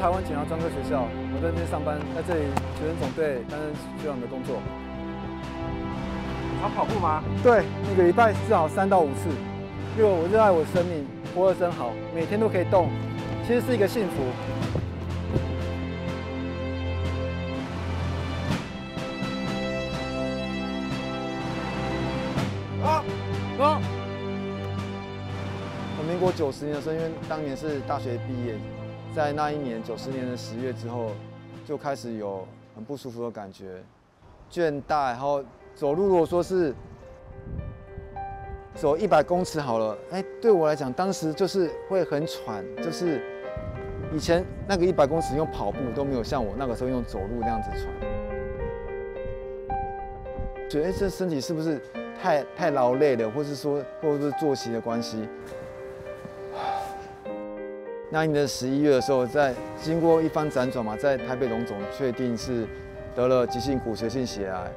台湾警察专科学校，我在那边上班，在这里学生总队担任学长的工作。常跑步吗？对，一个礼拜至少三到五次。因为我热爱我的生命，活得真好，每天都可以动，其实是一个幸福。啊啊！我民国九十年的时候，因为当年是大学毕业，在那一年九十年的十月之后，就开始有很不舒服的感觉，倦怠，然后走路如果说是走一百公尺好了，哎，对我来讲，当时就是会很喘，就是以前那个一百公尺用跑步都没有像我那个时候用走路那样子喘，觉得这身体是不是太太劳累了，或是说，或者是作息的关系？那一年的十一月的时候，在经过一番辗转嘛，在台北荣总确定是得了急性骨髓性血癌。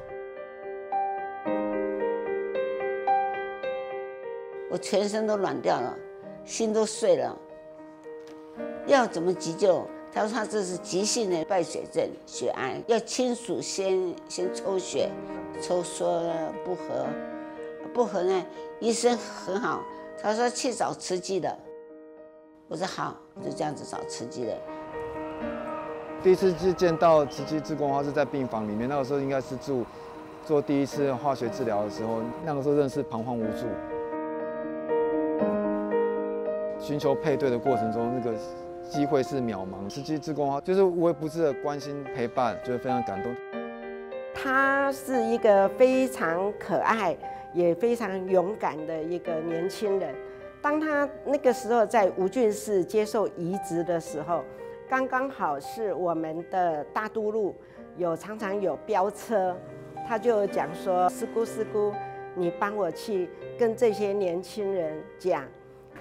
我全身都软掉了，心都碎了。要怎么急救？他说他这是急性的败血症，血癌，要亲属先先抽血，抽说不合，不合呢，医生很好，他说去找慈济的。我说好，就这样子找慈济的。第一次去见到慈济志工的话是在病房里面，那个时候应该是住做第一次化学治疗的时候，那个时候认识彷徨无助。寻求配对的过程中，那个机会是渺茫。慈济志工啊，就是无微不至的关心陪伴，就是非常感动。他是一个非常可爱也非常勇敢的一个年轻人。当他那个时候在吴俊市接受移植的时候，刚刚好是我们的大都路有常常有飙车，他就讲说：“师姑师姑，你帮我去跟这些年轻人讲，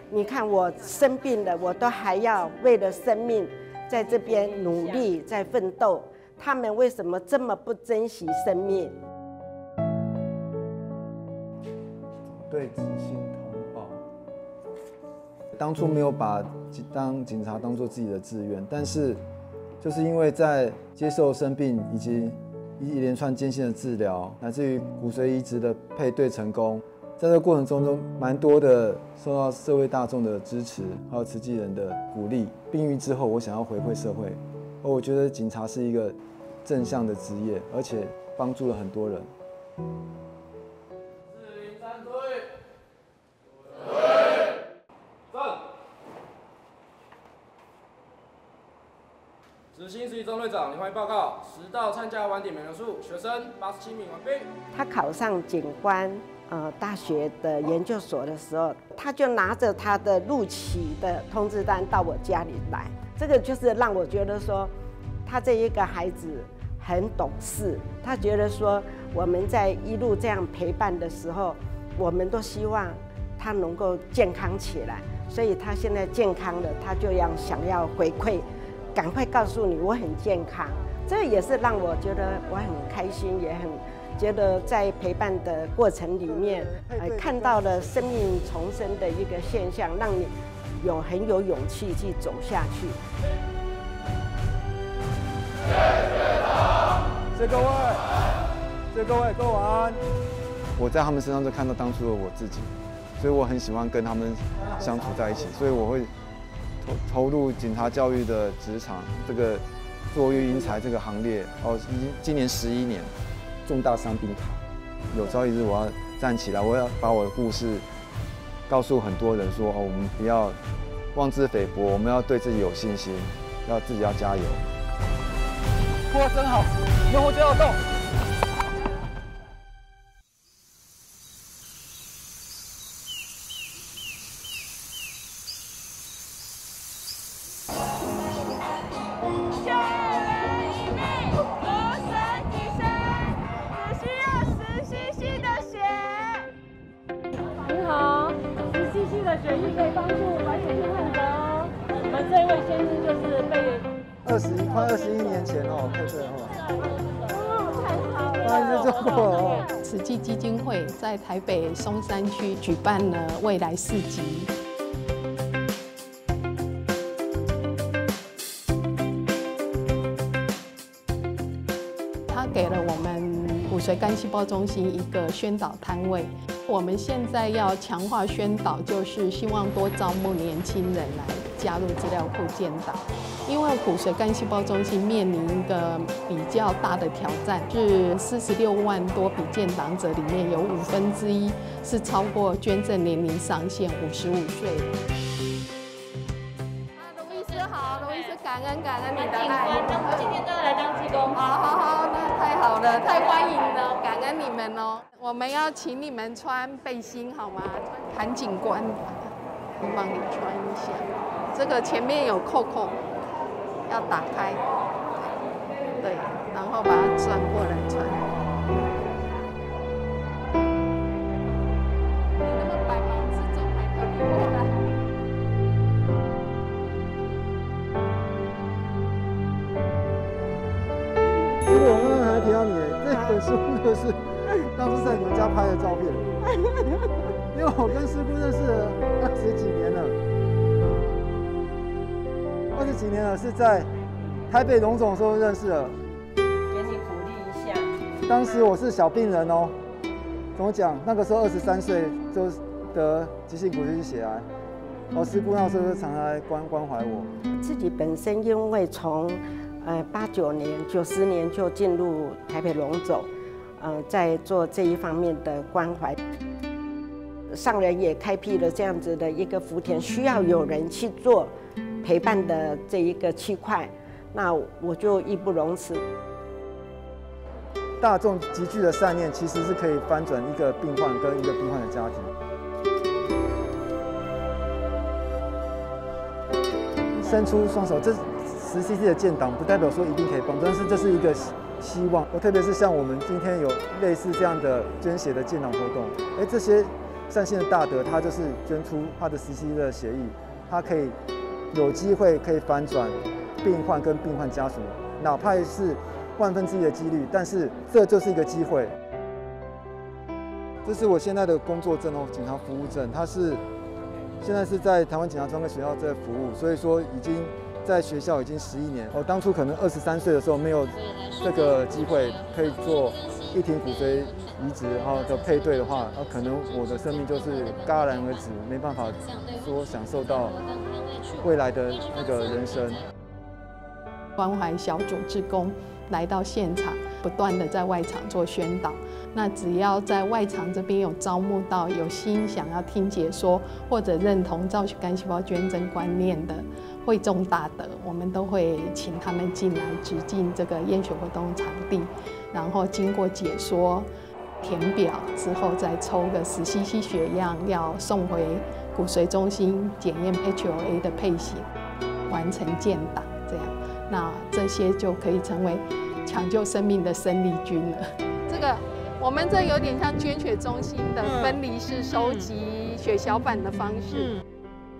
你看我生病了，我都还要为了生命在这边努力在奋斗，他们为什么这么不珍惜生命？”对，知心。当初没有把当警察当做自己的志愿，但是就是因为在接受生病以及一连串艰辛的治疗，乃至于骨髓移植的配对成功，在这过程中中，蛮多的受到社会大众的支持，还有慈济人的鼓励。病愈之后，我想要回馈社会，而我觉得警察是一个正向的职业，而且帮助了很多人。执行司中队长，你欢迎报告。迟到参加晚点名人数，学生八十七名，完毕。他考上警官呃大学的研究所的时候，他就拿着他的录取的通知单到我家里来。这个就是让我觉得说，他这一个孩子很懂事。他觉得说，我们在一路这样陪伴的时候，我们都希望他能够健康起来。所以他现在健康了，他就要想要回馈。赶快告诉你，我很健康，这也是让我觉得我很开心，也很觉得在陪伴的过程里面，呃，看到了生命重生的一个现象，让你有很有勇气去走下去。谢谢各位，谢谢各位，各位晚安。我在他们身上就看到当初的我自己，所以我很喜欢跟他们相处在一起，所以我会。投入警察教育的职场，这个做育英才这个行列哦，已经今年十一年，重大伤病卡，有朝一日我要站起来，我要把我的故事告诉很多人，说哦，我们不要妄自菲薄，我们要对自己有信心，要自己要加油。哇，真好，有火就要动。先生就是被二十一快二十一年前哦，对对哦。是啊，是啊。慈济基金会在台北松山区举办了未来市集。他给了我们骨髓干细胞中心一个宣导摊位。我们现在要强化宣导，就是希望多招募年轻人来。加入资料库建档。因为骨髓干细胞中心面临一个比较大的挑战，是四十六万多笔建档者里面有五分之一是超过捐赠年龄上限五十五岁。卢医师好，卢医师感恩感恩你的爱，今天都要来当义工。好好好，那太好了，太欢迎了，感恩你们哦。我们要请你们穿背心好吗？韩警官，我帮你穿一下，这个前面有扣扣。要打开，对，然后把它转过来穿。你那么百忙之中还特别过来。其实我刚刚还提到你，这本书就是当初在你们家拍的照片，因为我跟师姑认识了二十几年了。二十几年了，是在台北荣总时候认识的。给你鼓励一下。当时我是小病人哦，怎么讲？那个时候二十三岁就得急性骨髓血癌，我师姑那时候就常常来关关怀我。自己本身因为从呃八九年、九十年就进入台北龙总，呃，在做这一方面的关怀。上人也开辟了这样子的一个福田，需要有人去做。陪伴的这一个区块，那我就义不容辞。大众集聚的善念，其实是可以翻转一个病患跟一个病患的家庭。伸出双手，这十 CC 的建档，不代表说一定可以帮，但是这是一个希望。特别是像我们今天有类似这样的捐血的建档活动，哎，这些善心的大德，他就是捐出他的十 CC 的协议，他可以。有机会可以翻转病患跟病患家属，哪怕是万分之一的几率，但是这就是一个机会。这是我现在的工作证哦，警察服务证。他是现在是在台湾警察专科学校在服务，所以说已经在学校已经十一年。我当初可能二十三岁的时候没有这个机会可以做一庭骨髓移植，然后的配对的话，那可能我的生命就是戛然而止，没办法说享受到。未来的那个人生，关怀小组职工来到现场，不断的在外场做宣导。那只要在外场这边有招募到有心想要听解说或者认同造血干细胞捐赠观念的会众大德，我们都会请他们进来直进这个验血活动场地，然后经过解说、填表之后，再抽个十 cc 血样，要送回。骨髓中心检验 HLA 的配型，完成建档，这样，那这些就可以成为抢救生命的生力军了。这个我们这有点像捐血中心的分离式收集血小板的方式。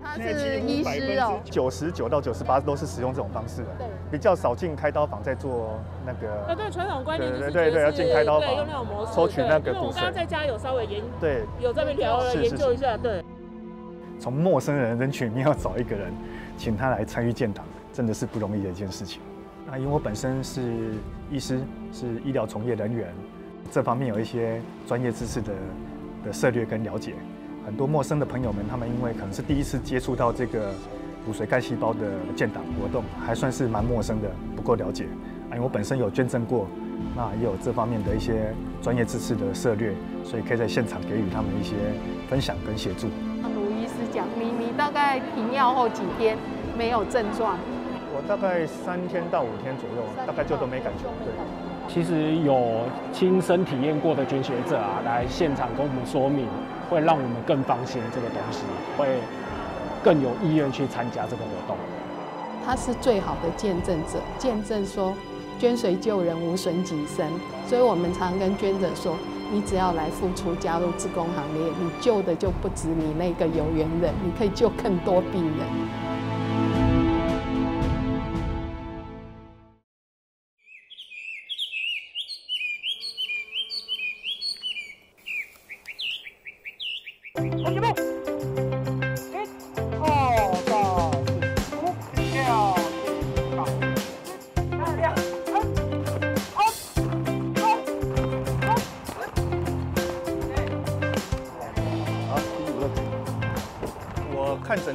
他是医师哦，九十九到九十八都是使用这种方式的，比较少进开刀房在做那个。呃，对，传统观念对对对，要进开刀房，用那种模式抽取那个骨髓。我刚刚在家有稍微研，对，有这边聊了研究一下，对。从陌生人人群里面要找一个人，请他来参与建堂，真的是不容易的一件事情。那因为我本身是医师，是医疗从业人员，这方面有一些专业知识的的策略跟了解。很多陌生的朋友们，他们因为可能是第一次接触到这个骨髓干细胞的建档活动，还算是蛮陌生的，不够了解。啊，因为我本身有捐赠过，那也有这方面的一些专业知识的策略，所以可以在现场给予他们一些分享跟协助。卢医师讲你你大概停药后几天没有症状？我大概三天到五天左右，大概就都没感觉。对，其实有亲身体验过的捐血者啊，来现场跟我们说明，会让我们更放心这个东西，会更有意愿去参加这个活动。他是最好的见证者，见证说捐髓救人无损己身，所以我们常跟捐者说。你只要来付出，加入自工行列，你救的就不止你那个有缘人，你可以救更多病人。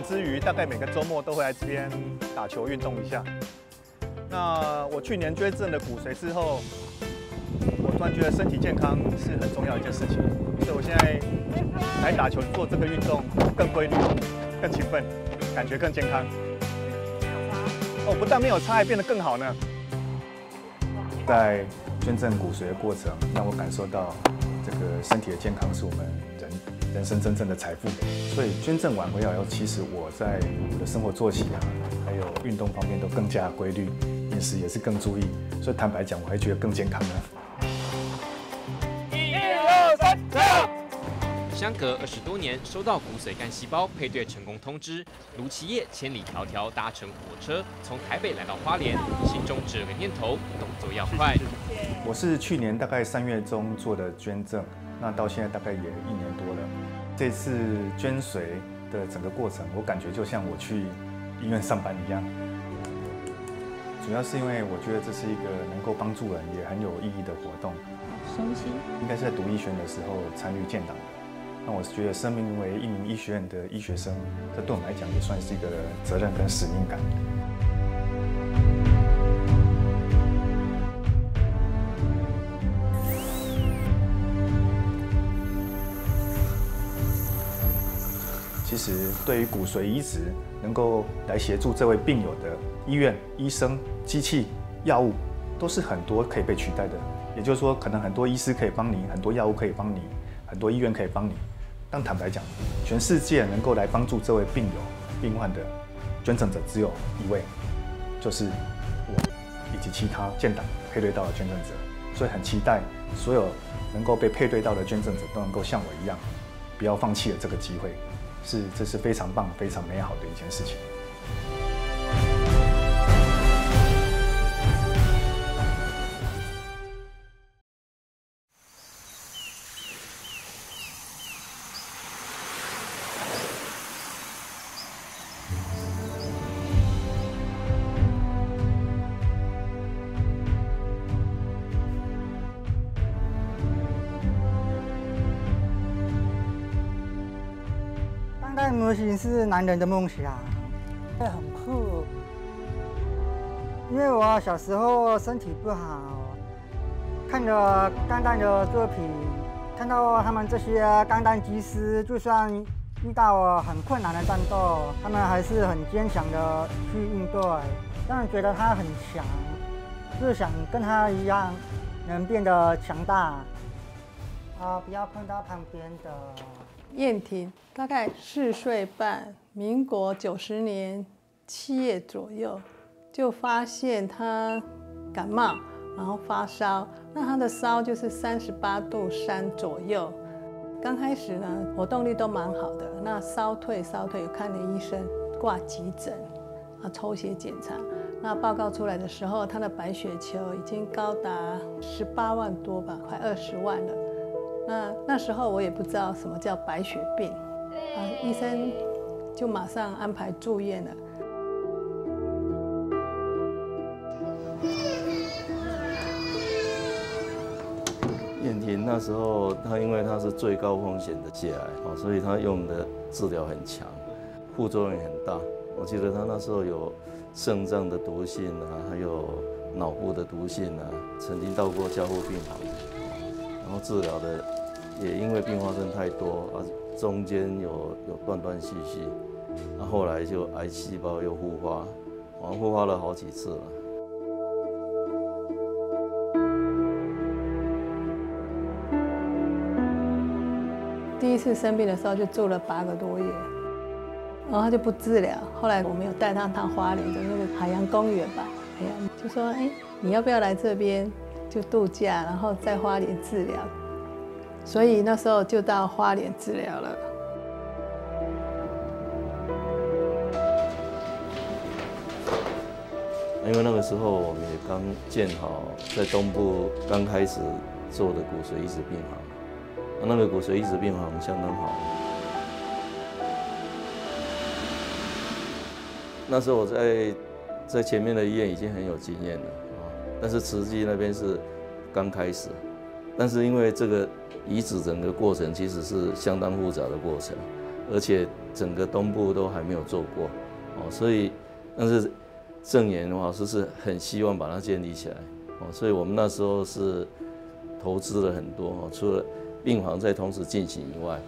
之余，大概每个周末都会来这边打球运动一下。那我去年捐赠了骨髓之后，我突然觉得身体健康是很重要一件事情，所以我现在来打球做这个运动更规律、更勤奋，感觉更健康。哦，不但没有差，还变得更好呢。在捐赠骨髓的过程，让我感受到这个身体的健康是我们人人生真正的财富。所以捐赠完回来以后，其实我在我的生活作息啊，还有运动方面都更加规律，饮食也是更注意。所以坦白讲，我还觉得更健康呢。一二三，走！相隔二十多年，收到骨髓干细胞配对成功通知，卢奇业千里迢迢搭乘火车从台北来到花莲，心中只有个念头，动作要快。我是去年大概三月中做的捐赠，那到现在大概也一年多了。这次捐髓的整个过程，我感觉就像我去医院上班一样。主要是因为我觉得这是一个能够帮助人也很有意义的活动。熟悉。应该是在读医学院的时候参与建党。那我是觉得，生命为一名医学院的医学生，这对我们来讲也算是一个责任跟使命感。实，对于骨髓移植，能够来协助这位病友的医院、医生、机器、药物，都是很多可以被取代的。也就是说，可能很多医师可以帮你，很多药物可以帮你，很多医院可以帮你。但坦白讲，全世界能够来帮助这位病友、病患的捐赠者只有一位，就是我以及其他建党配对到的捐赠者。所以很期待所有能够被配对到的捐赠者都能够像我一样，不要放弃了这个机会。是，这是非常棒、非常美好的一件事情。模型是男人的梦想，会很酷。因为我小时候身体不好，看着钢弹的作品，看到他们这些钢弹机师，就算遇到很困难的战斗，他们还是很坚强的去应对，让人觉得他很强，就是想跟他一样，能变得强大。啊，不要碰到旁边的。燕婷大概四岁半，民国九十年七月左右，就发现她感冒，然后发烧。那她的烧就是三十八度三左右。刚开始呢，活动力都蛮好的。那烧退烧退，看了医生，挂急诊，啊，抽血检查。那报告出来的时候，她的白血球已经高达十八万多吧，快二十万了。那那时候我也不知道什么叫白血病，啊，医生就马上安排住院了。燕婷那时候，她因为她是最高风险的血癌，哦，所以她用的治疗很强，副作用也很大。我记得她那时候有肾脏的毒性啊，还有脑部的毒性啊，曾经到过加护病房。然后治疗的也因为并发症太多啊，中间有有断断续续，那后来就癌细胞又复发，然后复发了好几次了。第一次生病的时候就住了八个多月，然后他就不治疗。后来我们有带他到花莲的那个海洋公园吧，哎呀，就说哎，你要不要来这边？就度假，然后在花莲治疗，所以那时候就到花莲治疗了。因为那个时候我们也刚建好，在东部刚开始做的骨髓移植病房，那个骨髓移植病房相当好。那时候我在在前面的医院已经很有经验了。但是慈济那边是刚开始，但是因为这个遗址整个过程其实是相当复杂的过程，而且整个东部都还没有做过，哦，所以但是郑岩老师是很希望把它建立起来，哦，所以我们那时候是投资了很多，哦，除了病房在同时进行以外，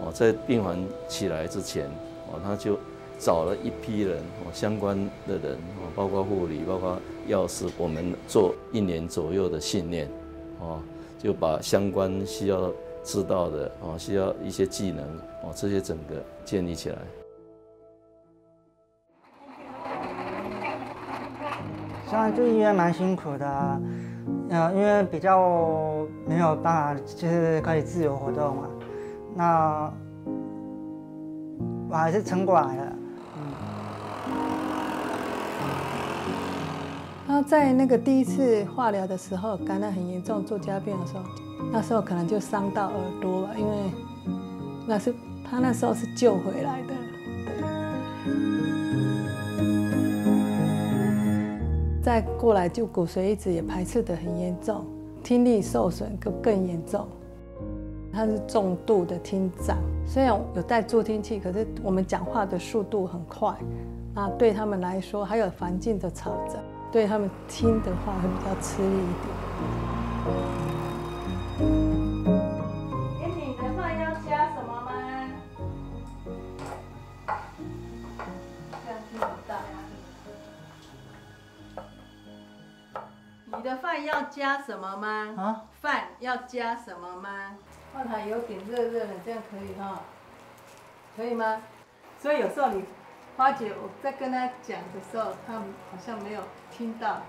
哦，在病房起来之前，哦，他就找了一批人，哦，相关的人，哦，包括护理，包括药师，我们做一年左右的训练，哦，就把相关需要知道的，哦，需要一些技能，哦，这些整个建立起来。现在住医院蛮辛苦的，呃，因为比较没有办法，就是可以自由活动嘛。那我还是撑过来了。他在那个第一次化疗的时候，感染很严重，做加变的时候，那时候可能就伤到耳朵吧，因为那是他那时候是救回来的。再过来就骨髓移植也排斥的很严重，听力受损更更严重。他是重度的听障，虽然有戴助听器，可是我们讲话的速度很快，那对他们来说还有环境的嘈杂，对他们听的话会比较吃力一点。你的饭要加什么吗？这样听不到。你的饭要加什么吗？啊？饭要加什么吗？饭还有点热热的，这样可以哈？可以吗？所以有时候你花姐我在跟他讲的时候，他好像没有听到，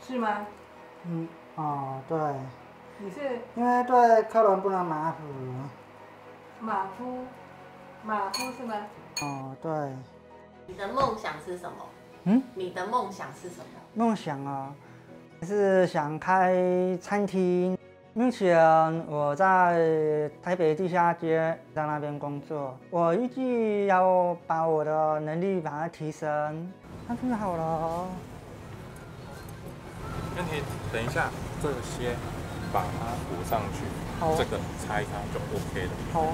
是吗？嗯，哦，对。你是？因为对客人不能马虎。马夫，马夫是吗？哦，对。你的梦想是什么？嗯？你的梦想是什么？梦想啊，是想开餐厅。目前我在台北地下街在那边工作，我预计要把我的能力把它提升。那准备好了。问题，等一下，这些把它补上去，这个擦一擦就 OK 了。好。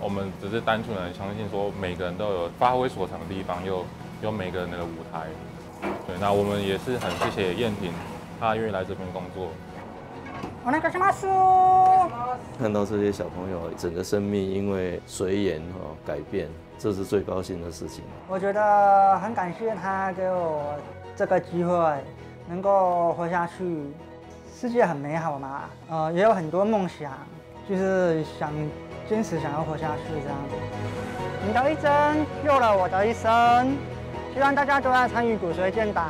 我们只是单纯的相信说，每个人都有发挥所长的地方，有有每个人的舞台。对，那我们也是很谢谢燕婷，她愿意来这边工作。我那个什么书？看到这些小朋友整个生命因为随缘哦改变，这是最高兴的事情。我觉得很感谢他给我这个机会，能够活下去。世界很美好嘛，呃，也有很多梦想，就是想坚持想要活下去这样子。你的一生救了我的一生，希望大家都要参与骨髓建档。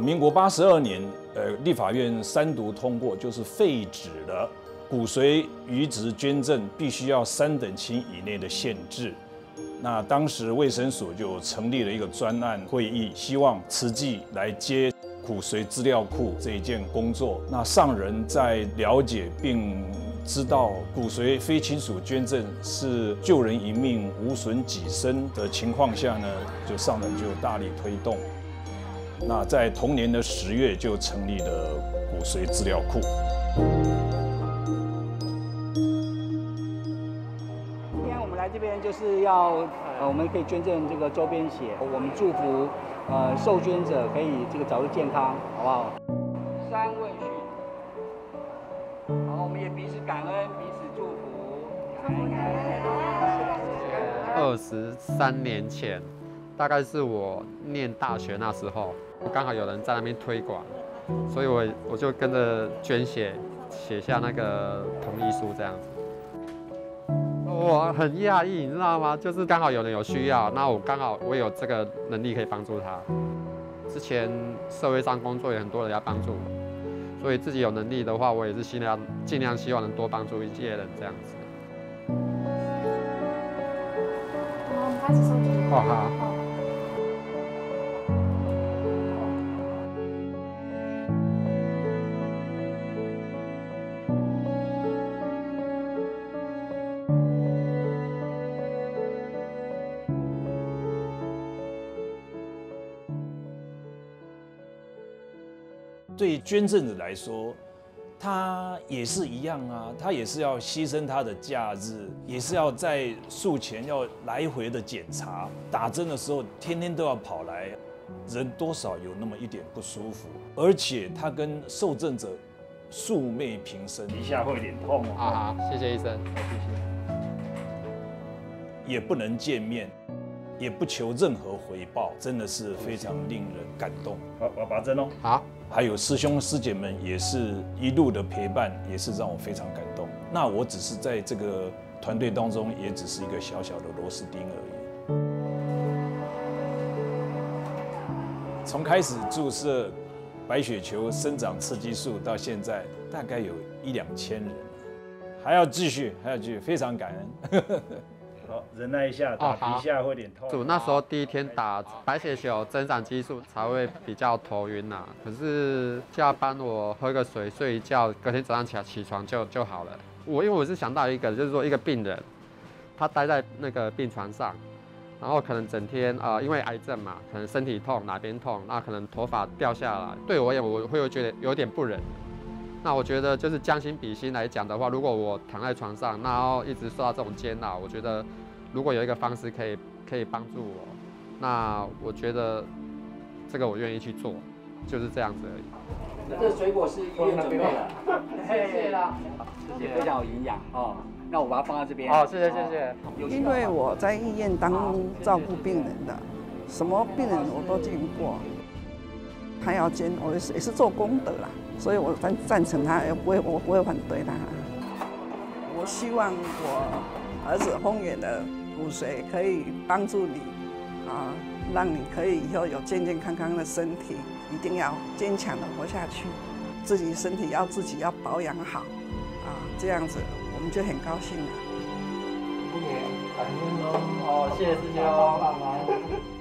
民国八十二年，呃，立法院三读通过，就是废止了骨髓移植捐赠必须要三等亲以内的限制。那当时卫生署就成立了一个专案会议，希望慈济来接骨髓资料库这一件工作。那上人在了解并知道骨髓非亲属捐赠是救人一命无损己身的情况下呢，就上人就大力推动。那在同年的十月就成立了骨髓资料库。今天我们来这边就是要，呃，我们可以捐赠这个周边血，我们祝福，呃，受捐者可以这个早日健康，好不好？三问讯，好，我们也彼此感恩，彼此祝福。二十三年前，大概是我念大学那时候。刚好有人在那边推广，所以我我就跟着捐血，写下那个同意书这样子。我很讶异，你知道吗？就是刚好有人有需要，那我刚好我有这个能力可以帮助他。之前社会上工作有很多人要帮助，所以自己有能力的话，我也是尽量尽量希望能多帮助一些人这样子。哦好。对捐赠者来说，他也是一样啊，他也是要牺牲他的假日，也是要在术前要来回的检查，打针的时候天天都要跑来，人多少有那么一点不舒服，而且他跟受赠者素昧平生，一下会有点痛哦。啊，好，谢谢医生，谢谢。也不能见面，也不求任何回报，真的是非常令人感动。好，我要拔针哦。好，还有师兄师姐们也是一路的陪伴，也是让我非常感动。那我只是在这个团队当中，也只是一个小小的螺丝钉而已。从开始注射白血球生长刺激素到现在，大概有一两千人，还要继续，还要继续，非常感恩。好，忍耐一下，打皮下会有点痛。主那时候第一天打白血球增长激素才会比较头晕呐，可是下班我喝个水睡一觉，隔天早上起来起床就就好了。我因为我是想到一个，就是说一个病人，他待在那个病床上，然后可能整天啊、呃，因为癌症嘛，可能身体痛哪边痛，那可能头发掉下来，对我也我会觉得有点不忍。那我觉得就是将心比心来讲的话，如果我躺在床上，然后一直受到这种煎熬，我觉得如果有一个方式可以可以帮助我，那我觉得这个我愿意去做，就是这样子而已。这水果是医院准备的，谢谢啦，谢谢，非常有营养哦。那我把它放在这边。好，谢谢谢谢。因为我在医院当照顾病人的，什么病人我都见过，他要捐，我也是也是做功德啦。所以我赞赞成他，也不会我不会反对他。我希望我儿子宏远的骨髓可以帮助你，啊，让你可以以后有健健康康的身体，一定要坚强的活下去，自己身体要自己要保养好，啊，这样子我们就很高兴了。谢谢，感恩哦，哦，谢谢师兄。